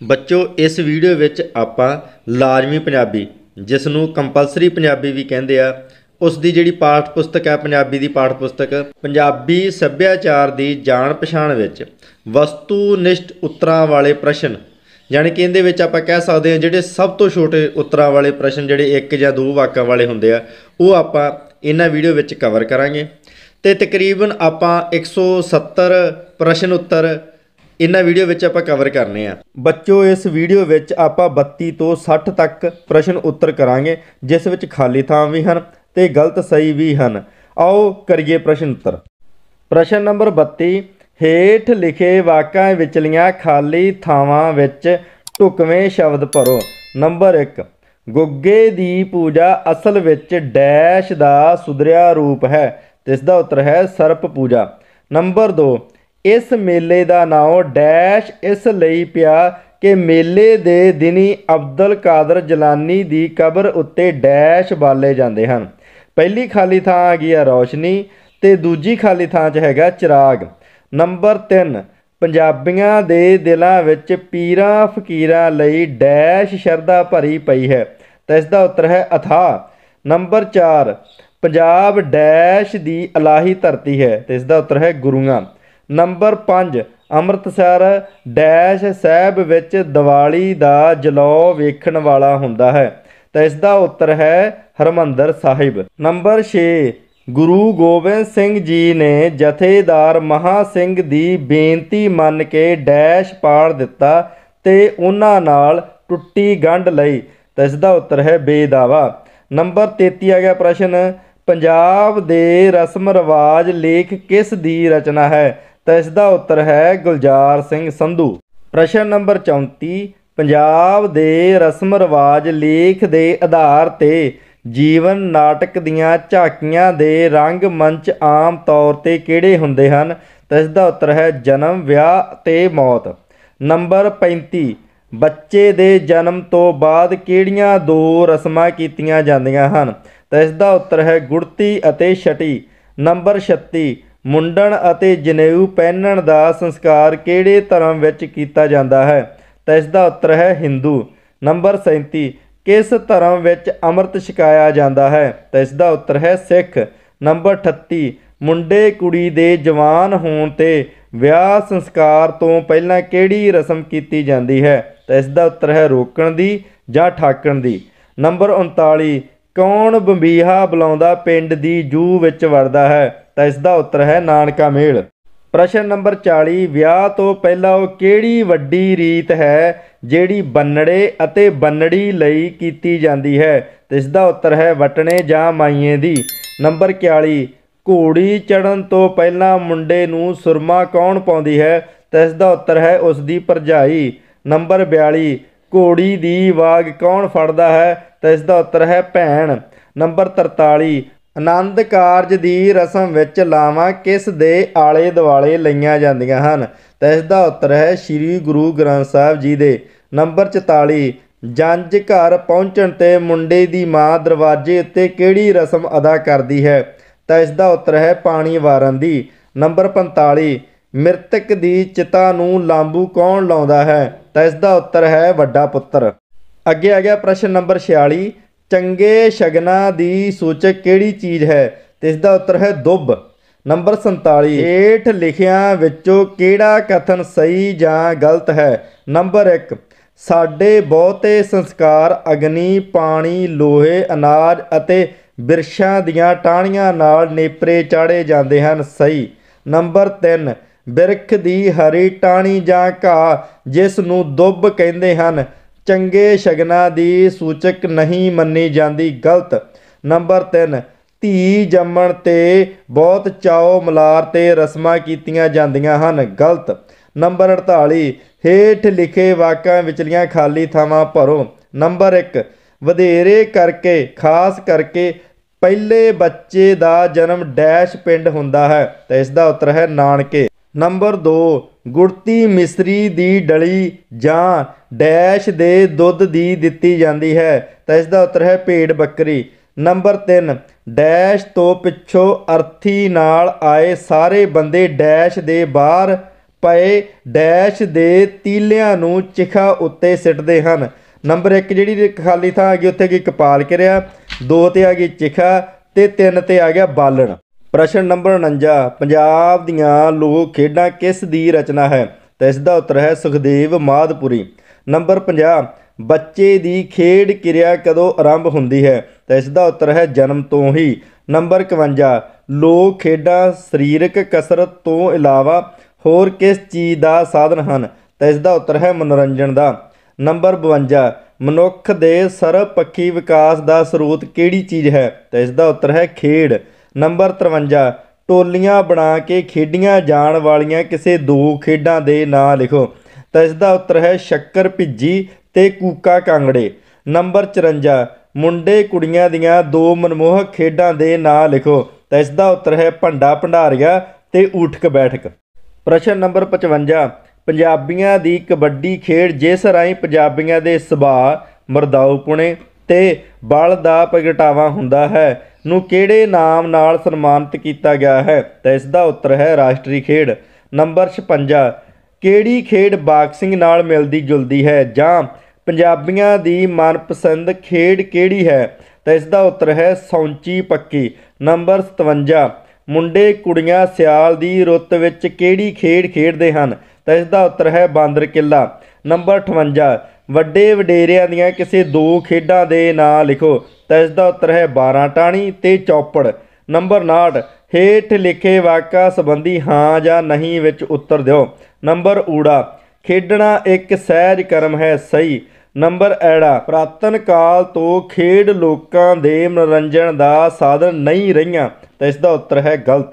ਬੱਚੋ, ਇਸ ਵੀਡੀਓ ਵਿੱਚ ਆਪਾਂ ਲਾਜ਼ਮੀ ਪੰਜਾਬੀ ਜਿਸ ਨੂੰ ਕੰਪਲਸਰੀ ਪੰਜਾਬੀ ਵੀ ਕਹਿੰਦੇ ਆ ਉਸ ਦੀ ਜਿਹੜੀ ਪਾਠ ਪੁਸਤਕ ਹੈ ਪੰਜਾਬੀ ਦੀ ਪਾਠ ਪੁਸਤਕ ਪੰਜਾਬੀ ਸੱਭਿਆਚਾਰ ਦੀ ਜਾਣ ਪਛਾਣ ਵਿੱਚ ਵਸਤੂ ਵਸਤੂਨਿਸ਼ਟ ਉੱਤਰਾਂ ਵਾਲੇ ਪ੍ਰਸ਼ਨ, ਯਾਨੀ ਕਿ ਇਹਦੇ ਵਿੱਚ ਆਪਾਂ ਕਹਿ ਸਕਦੇ ਹਾਂ ਜਿਹੜੇ ਸਭ ਤੋਂ ਛੋਟੇ ਉੱਤਰਾਂ ਵਾਲੇ ਪ੍ਰਸ਼ਨ, ਜਿਹੜੇ ਇੱਕ ਜਾਂ ਦੋ ਵਾਕਾਂ ਵਾਲੇ ਹੁੰਦੇ ਆ, ਉਹ ਆਪਾਂ ਇਹਨਾਂ ਵੀਡੀਓ ਵਿੱਚ ਕਵਰ ਕਰਾਂਗੇ। ਤੇ ਤਕਰੀਬਨ ਆਪਾਂ 170 ਪ੍ਰਸ਼ਨ ਉੱਤਰ ਇਹਨਾਂ ਵੀਡੀਓ ਵਿੱਚ ਆਪਾਂ ਕਵਰ ਕਰਨੇ ਆ। ਬੱਚੋ, ਇਸ ਵੀਡੀਓ ਵਿੱਚ ਆਪਾਂ 32 ਤੋਂ 60 ਤੱਕ ਪ੍ਰਸ਼ਨ ਉੱਤਰ ਕਰਾਂਗੇ, ਜਿਸ ਵਿੱਚ ਖਾਲੀ ਥਾਂ ਵੀ ਹਨ ਤੇ ਗਲਤ ਸਹੀ ਵੀ ਹਨ। ਆਓ ਕਰੀਏ ਪ੍ਰਸ਼ਨ ਉੱਤਰ। ਪ੍ਰਸ਼ਨ ਨੰਬਰ 32 ਹੇਠ ਲਿਖੇ ਵਾਕਾਂ ਵਿਚਲੀਆਂ ਖਾਲੀ ਥਾਵਾਂ ਵਿੱਚ ਢੁਕਵੇਂ ਸ਼ਬਦ ਭਰੋ। ਨੰਬਰ 1 ਗੁੱਗੇ ਦੀ ਪੂਜਾ ਅਸਲ ਵਿੱਚ ਡੈਸ਼ ਦਾ ਸੁਧਰਿਆ ਰੂਪ ਹੈ। ਤੇ ਇਸ ਦਾ ਉੱਤਰ ਹੈ ਸਰਪ ਪੂਜਾ। ਨੰਬਰ 2 ਇਸ ਮੇਲੇ ਦਾ ਨਾਮ ਡੈਸ਼ ਇਸ ਲਈ ਪਿਆ ਕਿ ਮੇਲੇ ਦੇ ਦਿਨੀ ਅਬਦੁਲ ਕਾਦਰ ਜਲਾਨੀ ਦੀ ਕਬਰ ਉੱਤੇ ਡੈਸ਼ ਬਾਲੇ ਜਾਂਦੇ ਹਨ। ਪਹਿਲੀ ਖਾਲੀ ਥਾਂ ਆ ਗਈ ਹੈ ਰੌਸ਼ਨੀ ਤੇ ਦੂਜੀ ਖਾਲੀ ਥਾਂ 'ਚ ਹੈਗਾ ਚਿਰਾਗ। ਨੰਬਰ 3 ਪੰਜਾਬੀਆਂ ਦੇ ਦਿਲਾਂ ਵਿੱਚ ਪੀਰਾਂ ਫਕੀਰਾਂ ਲਈ ਡੈਸ਼ ਸ਼ਰਧਾ ਭਰੀ ਪਈ ਹੈ। ਤਾਂ ਇਸ ਦਾ ਉੱਤਰ ਹੈ ਅਥਾ। ਨੰਬਰ 4 ਪੰਜਾਬ ਡੈਸ਼ ਦੀ ਇਲਾਹੀ ਧਰਤੀ ਹੈ ਤੇ ਇਸ ਦਾ ਉੱਤਰ ਹੈ ਗੁਰੂਆਂ। ਨੰਬਰ 5 ਅੰਮ੍ਰਿਤਸਰ ਡੈਸ਼ ਸਾਹਿਬ ਵਿੱਚ ਦੀਵਾਲੀ ਦਾ ਜਲੌ ਵੇਖਣ ਵਾਲਾ ਹੁੰਦਾ ਹੈ। ਤਾਂ ਇਸ ਦਾ ਉੱਤਰ ਹੈ ਹਰਮੰਦਰ ਸਾਹਿਬ। ਨੰਬਰ 6 ਗੁਰੂ ਗੋਬਿੰਦ ਸਿੰਘ ਜੀ ਨੇ ਜਥੇਦਾਰ ਮਹਾ ਸਿੰਘ ਦੀ ਬੇਨਤੀ ਮੰਨ ਕੇ ਡੈਸ਼ ਪਾੜ ਦਿੱਤਾ ਤੇ ਉਹਨਾਂ ਨਾਲ ਟੁੱਟੀ ਗੰਢ ਲਈ। ਤਾਂ ਇਸ ਦਾ ਉੱਤਰ ਹੈ ਬੇਦਾਵਾ। ਨੰਬਰ 33 ਆ ਗਿਆ ਪ੍ਰਸ਼ਨ, ਪੰਜਾਬ ਦੇ ਰਸਮ ਰਿਵਾਜ ਲੇਖ ਕਿਸ ਦੀ ਰਚਨਾ ਹੈ? ਤਾਂ ਇਸ ਦਾ ਉੱਤਰ ਹੈ ਗੁਲਜ਼ਾਰ ਸਿੰਘ ਸੰਧੂ। ਪ੍ਰਸ਼ਨ ਨੰਬਰ 34 ਪੰਜਾਬ ਦੇ ਰਸਮ ਰਿਵਾਜ ਲੇਖ ਦੇ ਆਧਾਰ ਤੇ ਜੀਵਨ ਨਾਟਕ ਦੀਆਂ ਝਾਕੀਆਂ ਦੇ ਰੰਗ ਮੰਚ ਆਮ ਤੌਰ ਤੇ ਕਿਹੜੇ ਹੁੰਦੇ ਹਨ? ਤਾਂ ਇਸ ਦਾ ਉੱਤਰ ਹੈ ਜਨਮ, ਵਿਆਹ ਤੇ ਮੌਤ। ਨੰਬਰ 35 ਬੱਚੇ ਦੇ ਜਨਮ ਤੋਂ ਬਾਅਦ ਕਿਹੜੀਆਂ ਦੋ ਰਸਮਾਂ ਕੀਤੀਆਂ ਜਾਂਦੀਆਂ ਹਨ? ਤਾਂ ਇਸ ਦਾ ਉੱਤਰ ਹੈ ਗੁੜਤੀ ਅਤੇ ਛਟੀ। ਨੰਬਰ 36 ਮੁੰਡਣ ਅਤੇ ਜਨੇਊ ਪਹਿਨਣ ਦਾ ਸੰਸਕਾਰ ਕਿਹੜੇ ਧਰਮ ਵਿੱਚ ਕੀਤਾ ਜਾਂਦਾ ਹੈ? ਤਾਂ ਇਸ ਦਾ ਉੱਤਰ ਹੈ ਹਿੰਦੂ। ਨੰਬਰ 37 ਕਿਸ ਧਰਮ ਵਿੱਚ ਅੰਮ੍ਰਿਤ ਛਕਾਇਆ ਜਾਂਦਾ ਹੈ? ਤਾਂ ਇਸ ਦਾ ਉੱਤਰ ਹੈ ਸਿੱਖ। ਨੰਬਰ 38 ਮੁੰਡੇ ਕੁੜੀ ਦੇ ਜਵਾਨ ਹੋਣ ਤੇ ਵਿਆਹ ਸੰਸਕਾਰ ਤੋਂ ਪਹਿਲਾਂ ਕਿਹੜੀ ਰਸਮ ਕੀਤੀ ਜਾਂਦੀ ਹੈ? ਤਾਂ ਇਸ ਦਾ ਉੱਤਰ ਹੈ ਰੋਕਣ ਦੀ ਜਾਂ ਠਾਕਣ ਦੀ। ਨੰਬਰ 39 ਕੌਣ ਬੰਬੀਹਾ ਬੁਲਾਉਂਦਾ ਪਿੰਡ ਦੀ ਜੂ ਵਿੱਚ ਵੜਦਾ ਹੈ? ਤਾਂ ਇਸ ਦਾ ਉੱਤਰ ਹੈ ਨਾਨਕਾ ਮੇਲ। ਪ੍ਰਸ਼ਨ ਨੰਬਰ 40 ਵਿਆਹ ਤੋਂ ਪਹਿਲਾਂ ਉਹ ਕਿਹੜੀ ਵੱਡੀ ਰੀਤ ਹੈ ਜਿਹੜੀ ਬੰਨੜੇ ਅਤੇ ਬੰਨੜੀ ਲਈ ਕੀਤੀ ਜਾਂਦੀ ਹੈ? ਤੇ ਇਸ ਦਾ ਉੱਤਰ ਹੈ ਵਟਣੇ ਜਾਂ ਮਾਈਏ ਦੀ। ਨੰਬਰ 41 ਘੋੜੀ ਚੜਨ ਤੋਂ ਪਹਿਲਾਂ ਮੁੰਡੇ ਨੂੰ ਸੁਰਮਾ ਕੌਣ ਪਾਉਂਦੀ ਹੈ? ਤਾਂ ਇਸ ਦਾ ਉੱਤਰ ਹੈ ਉਸ ਦੀ ਭਰਜਾਈ। ਨੰਬਰ 42 ਘੋੜੀ ਦੀ ਵਾਗ ਕੌਣ ਫੜਦਾ ਹੈ? ਤਾਂ ਇਸ ਦਾ ਉੱਤਰ ਹੈ ਭੈਣ। ਨੰਬਰ 43 ਆਨੰਦ ਕਾਰਜ ਦੀ ਰਸਮ ਵਿੱਚ ਲਾਵਾਂ ਕਿਸ ਦੇ ਆਲੇ ਦੁਆਲੇ ਲਈਆਂ ਜਾਂਦੀਆਂ ਹਨ? ਤਾਂ ਇਸ ਦਾ ਉੱਤਰ ਹੈ ਸ੍ਰੀ ਗੁਰੂ ਗ੍ਰੰਥ ਸਾਹਿਬ ਜੀ ਦੇ ਨੰਬਰ 44 ਜੰਜ ਘਰ ਪਹੁੰਚਣ ਤੇ ਮੁੰਡੇ ਦੀ ਮਾਂ ਦਰਵਾਜ਼ੇ ਉੱਤੇ ਕਿਹੜੀ ਰਸਮ ਅਦਾ ਕਰਦੀ ਹੈ? ਤਾਂ ਇਸ ਦਾ ਉੱਤਰ ਹੈ ਪਾਣੀ ਵਾਰਨ ਦੀ। ਨੰਬਰ 45 ਮ੍ਰਿਤਕ ਦੀ ਚਿਤਾ ਨੂੰ ਲਾਂਬੂ ਕੌਣ ਲਾਉਂਦਾ ਹੈ? ਤਾਂ ਇਸ ਦਾ ਉੱਤਰ ਹੈ ਵੱਡਾ ਪੁੱਤਰ। ਅੱਗੇ ਆ ਗਿਆ ਪ੍ਰਸ਼ਨ ਨੰਬਰ 46 ਚੰਗੇ ਸ਼ਗਨਾਂ ਦੀ ਸੂਚਕ ਕਿਹੜੀ ਚੀਜ਼ ਹੈ? ਤੇ ਇਸ ਦਾ ਉੱਤਰ ਹੈ ਦੁੱਬ। ਨੰਬਰ 47 ਹੇਠ ਲਿਖਿਆਂ ਵਿੱਚੋਂ ਕਿਹੜਾ ਕਥਨ ਸਹੀ ਜਾਂ ਗਲਤ ਹੈ? ਨੰਬਰ 1 ਸਾਡੇ ਬਹੁਤੇ ਸੰਸਕਾਰ, ਅਗਨੀ, ਪਾਣੀ, ਲੋਹੇ, ਅਨਾਜ ਅਤੇ ਬਿਰਸ਼ਾਂ ਦੀਆਂ ਟਾਹਣੀਆਂ ਨਾਲ ਨੇਪਰੇ ਚਾੜੇ ਜਾਂਦੇ ਹਨ, ਸਹੀ। ਨੰਬਰ 3 ਬਿਰਖ ਦੀ ਹਰੀ ਟਾਹਣੀ ਜਾਂ ਘਾਹ, ਜਿਸ ਨੂੰ ਦੁੱਬ ਕਹਿੰਦੇ ਹਨ ਚੰਗੇ ਸ਼ਗਨਾਂ ਦੀ ਸੂਚਕ ਨਹੀਂ ਮੰਨੀ ਜਾਂਦੀ ਗਲਤ। ਨੰਬਰ 3 ਧੀ ਜੰਮਣ ਤੇ ਬਹੁਤ ਚਾਓ ਮਲਾਰ ਤੇ ਰਸਮਾਂ ਕੀਤੀਆਂ ਜਾਂਦੀਆਂ ਹਨ, ਗਲਤ। ਨੰਬਰ 48 ਹੇਠ ਲਿਖੇ ਵਾਕਾਂ ਵਿਚਲੀਆਂ ਖਾਲੀ ਥਾਵਾਂ ਭਰੋ। ਨੰਬਰ 1 ਵਧੇਰੇ ਕਰਕੇ, ਖਾਸ ਕਰਕੇ ਪਹਿਲੇ ਬੱਚੇ ਦਾ ਜਨਮ ਡੈਸ਼ ਪਿੰਡ ਹੁੰਦਾ ਹੈ। ਤਾਂ ਇਸ ਦਾ ਉੱਤਰ ਹੈ ਨਾਨਕੇ। ਨੰਬਰ 2 ਗੁੜਤੀ ਮਿਸਰੀ ਦੀ ਡਲੀ ਜਾਂ ਡੈਸ਼ ਦੇ ਦੁੱਧ ਦੀ ਦਿੱਤੀ ਜਾਂਦੀ ਹੈ। ਤਾਂ ਇਸ ਦਾ ਉੱਤਰ ਹੈ ਭੇਡ ਬੱਕਰੀ। ਨੰਬਰ 3 ਡੈਸ਼ ਤੋਂ ਪਿੱਛੋਂ ਅਰਥੀ ਨਾਲ ਆਏ ਸਾਰੇ ਬੰਦੇ ਡੈਸ਼ ਦੇ ਬਾਹਰ ਪਏ ਡੈਸ਼ ਦੇ ਤੀਲਿਆਂ ਨੂੰ ਚਿਖਾ ਉੱਤੇ ਸਿੱਟਦੇ ਹਨ। ਨੰਬਰ 1 ਜਿਹੜੀ ਖਾਲੀ ਥਾਂ ਆ ਗਈ ਉੱਥੇ ਕੀ ਕਪਾਲ ਕਿਰਿਆ 2 ਤੇ ਆ ਗਈ ਚਿਖਾ ਤੇ 3 ਤੇ ਆ ਗਿਆ ਬਾਲਣ। ਪ੍ਰਸ਼ਨ ਨੰਬਰ 49 ਪੰਜਾਬ ਦੀਆਂ ਲੋਕ ਖੇਡਾਂ ਕਿਸ ਦੀ ਰਚਨਾ ਹੈ? ਤਾਂ ਇਸ ਦਾ ਉੱਤਰ ਹੈ ਸੁਖਦੇਵ ਮਾਦਪੁਰੀ ਨੰਬਰ 50 ਬੱਚੇ ਦੀ ਖੇਡ ਕਿਰਿਆ ਕਦੋਂ ਆਰੰਭ ਹੁੰਦੀ ਹੈ? ਤਾਂ ਇਸ ਦਾ ਉੱਤਰ ਹੈ ਜਨਮ ਤੋਂ ਹੀ। ਨੰਬਰ 51 ਲੋਕ ਖੇਡਾਂ ਸਰੀਰਕ ਕਸਰਤ ਤੋਂ ਇਲਾਵਾ ਹੋਰ ਕਿਸ ਚੀਜ਼ ਦਾ ਸਾਧਨ ਹਨ? ਤਾਂ ਇਸ ਦਾ ਉੱਤਰ ਹੈ ਮਨੋਰੰਜਨ ਦਾ। ਨੰਬਰ 52 ਮਨੁੱਖ ਦੇ ਸਰਵਪੱਖੀ ਵਿਕਾਸ ਦਾ ਸਰੋਤ ਕਿਹੜੀ ਚੀਜ਼ ਹੈ? ਤਾਂ ਇਸ ਦਾ ਉੱਤਰ ਹੈ ਖੇਡ। ਨੰਬਰ 53 ਟੋਲੀਆਂ ਬਣਾ ਕੇ ਖੇਡੀਆਂ ਜਾਣ ਵਾਲੀਆਂ ਕਿਸੇ ਦੋ ਖੇਡਾਂ ਦੇ ਨਾਂ ਲਿਖੋ। ਤਾਂ ਇਸ ਦਾ ਉੱਤਰ ਹੈ ਸ਼ੱਕਰ ਭਿੱਜੀ ਤੇ ਕੂਕਾ ਕਾਂਗੜੇ। ਨੰਬਰ 54 ਮੁੰਡੇ ਕੁੜੀਆਂ ਦੀਆਂ ਦੋ ਮਨਮੋਹਕ ਖੇਡਾਂ ਦੇ ਨਾਂ ਲਿਖੋ। ਤਾਂ ਇਸ ਦਾ ਉੱਤਰ ਹੈ ਭੰਡਾ ਭੰਡਾਰੀਆ ਤੇ ਊਠਕ ਬੈਠਕ। ਪ੍ਰਸ਼ਨ ਨੰਬਰ 55 ਪੰਜਾਬੀਆਂ ਦੀ ਕਬੱਡੀ ਖੇਡ ਜਿਸ ਰਾਹੀਂ ਪੰਜਾਬੀਆਂ ਦੇ ਸੁਭਾਅ ਮਰਦਾਉਪੁਣੇ ਤੇ ਬਲ ਦਾ ਪ੍ਰਗਟਾਵਾ ਹੁੰਦਾ ਹੈ ਨੂੰ ਕਿਹੜੇ ਨਾਮ ਨਾਲ ਸਨਮਾਨਿਤ ਕੀਤਾ ਗਿਆ ਹੈ? ਤਾਂ ਇਸ ਦਾ ਉੱਤਰ ਹੈ ਰਾਸ਼ਟਰੀ ਖੇਡ ਨੰਬਰ 56 ਕਿਹੜੀ ਖੇਡ ਬਾਕਸਿੰਗ ਨਾਲ ਮਿਲਦੀ ਜੁਲਦੀ ਹੈ? ਜਾਂ ਪੰਜਾਬੀਆਂ ਦੀ ਮਨਪਸੰਦ ਖੇਡ ਕਿਹੜੀ ਹੈ? ਤਾਂ ਇਸ ਦਾ ਉੱਤਰ ਹੈ ਸੌਂਚੀ ਪੱਕੀ। ਨੰਬਰ 57 ਮੁੰਡੇ ਕੁੜੀਆਂ ਸਿਆਲ ਦੀ ਰੁੱਤ ਵਿੱਚ ਕਿਹੜੀ ਖੇਡ ਖੇਡਦੇ ਹਨ? ਤਾਂ ਇਸ ਦਾ ਉੱਤਰ ਹੈ ਬਾਂਦਰ ਕਿੱਲਾ। ਨੰਬਰ 58 ਵੱਡੇ ਵਡੇਰਿਆਂ ਦੀਆਂ ਕਿਸੇ ਦੋ ਖੇਡਾਂ ਦੇ ਨਾਂ ਲਿਖੋ। ਤਾਂ ਇਸ ਦਾ ਉੱਤਰ ਹੈ 12 ਟਾਣੀ ਤੇ ਚੌਪੜ। ਨੰਬਰ 59 ਹੇਠ ਲਿਖੇ ਵਾਕਾਂ ਸੰਬੰਧੀ ਹਾਂ ਜਾਂ ਨਹੀਂ ਵਿੱਚ ਉੱਤਰ ਦਿਓ। ਨੰਬਰ ਊੜਾ, ਖੇਡਣਾ ਇੱਕ ਸਹਿਜ ਕਰਮ ਹੈ ਸਹੀ। ਨੰਬਰ ਐੜਾ, ਪ੍ਰਾਤਨ ਕਾਲ ਤੋਂ ਖੇਡ ਲੋਕਾਂ ਦੇ ਮਨੋਰੰਜਨ ਦਾ ਸਾਧਨ ਨਹੀਂ ਰਹੀਆਂ। ਤਾਂ ਇਸ ਦਾ ਉੱਤਰ ਹੈ ਗਲਤ।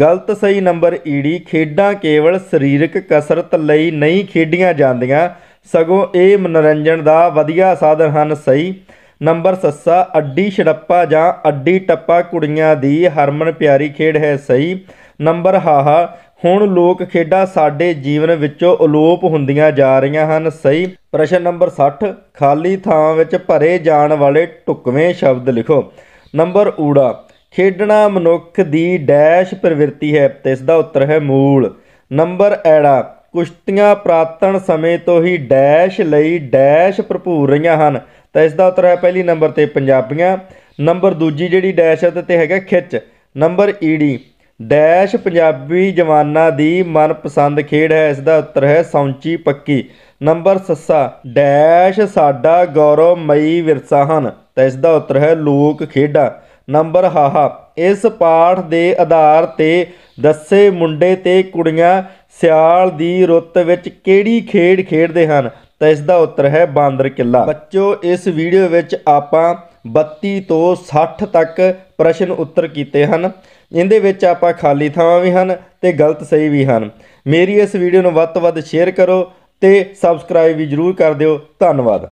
ਗਲਤ ਸਹੀ ਨੰਬਰ ਈੜੀ, ਖੇਡਾਂ ਕੇਵਲ ਸਰੀਰਕ ਕਸਰਤ ਲਈ ਨਹੀਂ ਖੇਡੀਆਂ ਜਾਂਦੀਆਂ। ਸਗੋਂ ਇਹ ਮਨੋਰੰਜਨ ਦਾ ਵਧੀਆ ਸਾਧਨ ਹਨ ਸਹੀ। ਨੰਬਰ ਸੱਸਾ, ਅੱਡੀ ਛੜੱਪਾ ਜਾਂ ਅੱਡੀ ਟੱਪਾ ਕੁੜੀਆਂ ਦੀ ਹਰਮਨ ਪਿਆਰੀ ਖੇਡ ਹੈ, ਸਹੀ। ਨੰਬਰ ਹਾਹਾ, ਹੁਣ ਲੋਕ ਖੇਡਾਂ ਸਾਡੇ ਜੀਵਨ ਵਿੱਚੋਂ ਅਲੋਪ ਹੁੰਦੀਆਂ ਜਾ ਰਹੀਆਂ ਹਨ, ਸਹੀ। ਪ੍ਰਸ਼ਨ ਨੰਬਰ 60 ਖਾਲੀ ਥਾਂ ਵਿੱਚ ਭਰੇ ਜਾਣ ਵਾਲੇ ਟੁਕਵੇਂ ਸ਼ਬਦ ਲਿਖੋ। ਨੰਬਰ ਊੜਾ, ਖੇਡਣਾ ਮਨੁੱਖ ਦੀ ਡੈਸ਼ ਪ੍ਰਵਿਰਤੀ ਹੈ ਤੇ ਇਸ ਦਾ ਉੱਤਰ ਹੈ ਮੂਲ। ਨੰਬਰ ਐੜਾ, ਕੁਸ਼ਤੀਆਂ ਪ੍ਰਾਤਨ ਸਮੇਂ ਤੋਂ ਹੀ ਡੈਸ਼ ਲਈ ਡੈਸ਼ ਭਰਪੂਰ ਰਹੀਆਂ ਹਨ। ਤਾਂ ਇਸ ਦਾ ਉੱਤਰ ਹੈ ਪਹਿਲੀ ਨੰਬਰ ਤੇ ਪੰਜਾਬੀਆਂ, ਨੰਬਰ ਦੂਜੀ ਜਿਹੜੀ ਡੈਸ਼ ਹੈ ਉਹਦੇ ਤੇ ਹੈਗਾ ਖਿੱਚ, ਨੰਬਰ ਈਡੀ। ਡੈਸ਼ ਪੰਜਾਬੀ ਜਵਾਨਾਂ ਦੀ ਮਨਪਸੰਦ ਖੇਡ ਹੈ ਇਸ ਦਾ ਉੱਤਰ ਹੈ ਸੌਂਚੀ ਪੱਕੀ। ਨੰਬਰ ਸੱਸਾ ਡੈਸ਼ ਸਾਡਾ ਗੌਰਵਮਈ ਵਿਰਸਾ ਹਨ, ਤਾਂ ਇਸ ਦਾ ਉੱਤਰ ਹੈ ਲੋਕ ਖੇਡਾਂ। ਨੰਬਰ ਹਾਹਾ, ਇਸ ਪਾਠ ਦੇ ਆਧਾਰ ਤੇ ਦੱਸੇ ਮੁੰਡੇ ਤੇ ਕੁੜੀਆਂ ਸਿਆਲ ਦੀ ਰੁੱਤ ਵਿੱਚ ਕਿਹੜੀ ਖੇਡ ਖੇਡਦੇ ਹਨ? ਤਾਂ ਇਸ ਦਾ ਉੱਤਰ ਹੈ ਬਾਂਦਰ ਕਿੱਲਾ। ਬੱਚੋ ਇਸ ਵੀਡੀਓ ਵਿੱਚ ਆਪਾਂ 32 ਤੋਂ 60 ਤੱਕ ਪ੍ਰਸ਼ਨ ਉੱਤਰ ਕੀਤੇ ਹਨ। ਇਹਦੇ ਵਿੱਚ ਆਪਾਂ ਖਾਲੀ ਥਾਵਾਂ ਵੀ ਹਨ ਤੇ ਗਲਤ ਸਹੀ ਵੀ ਹਨ। ਮੇਰੀ ਇਸ ਵੀਡੀਓ ਨੂੰ ਵੱਧ ਤੋਂ ਵੱਧ ਸ਼ੇਅਰ ਕਰੋ ਤੇ ਸਬਸਕ੍ਰਾਈਬ ਵੀ ਜਰੂਰ ਕਰ ਦਿਓ। ਧੰਨਵਾਦ।